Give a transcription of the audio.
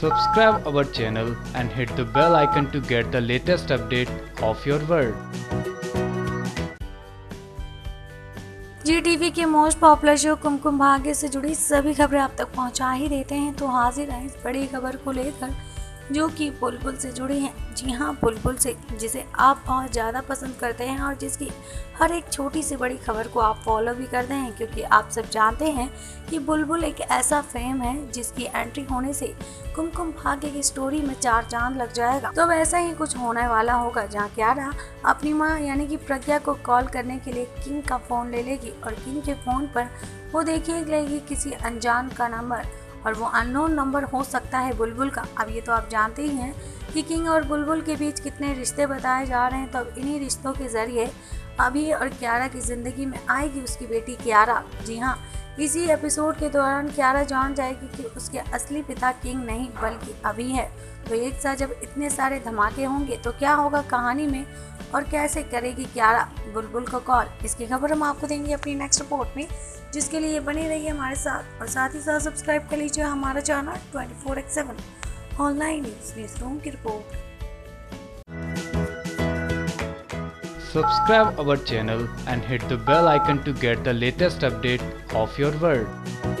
Subscribe our channel and hit the bell icon to get the latest update of your world. Zee TV के most popular show Kumkum Bhagya से जुड़ी सभी खबरें आप तक पहुँचा ही देते हैं तो हाजिर हैं इस बड़ी खबर को लेकर जो कि बुलबुल से जुड़ी हैं। जी हाँ बुलबुल से, जिसे आप बहुत ज़्यादा पसंद करते हैं और जिसकी हर एक छोटी से बड़ी खबर को आप फॉलो भी करते हैं, क्योंकि आप सब जानते हैं कि बुलबुल एक ऐसा फेम है जिसकी एंट्री होने से कुमकुम भाग्य की स्टोरी में चार चाँद लग जाएगा। तो वैसा ही कुछ होने वाला होगा, जहाँ क्यारा अपनी माँ यानी कि प्रज्ञा को कॉल करने के लिए किंग का फ़ोन ले लेगी और किंग के फ़ोन पर वो देखिए लेगी किसी अनजान का नंबर और वो अननोन नंबर हो सकता है बुलबुल का। अब ये तो आप जानते ही हैं कि किंग और बुलबुल के बीच कितने रिश्ते बताए जा रहे हैं। तो अब इन्हीं रिश्तों के ज़रिए अभी और क्यारा की ज़िंदगी में आएगी उसकी बेटी क्यारा। जी हाँ इसी एपिसोड के दौरान क्यारा जान जाएगी कि उसके असली पिता किंग नहीं, बल्कि अभी है। तो एक साथ जब इतने सारे धमाके होंगे तो क्या होगा कहानी में? और कैसे करेगी क्यारा बुलबुल को कॉल, इसकी खबर हम आपको देंगे अपनी नेक्स्ट रिपोर्ट में, जिसके लिए बने रहिए हमारे साथ और साथ ही साथ सब्सक्राइब कर लीजिए हमारा channel twenty four X seven online news news room की report Subscribe our channel and hit the bell icon to get the latest update of your world.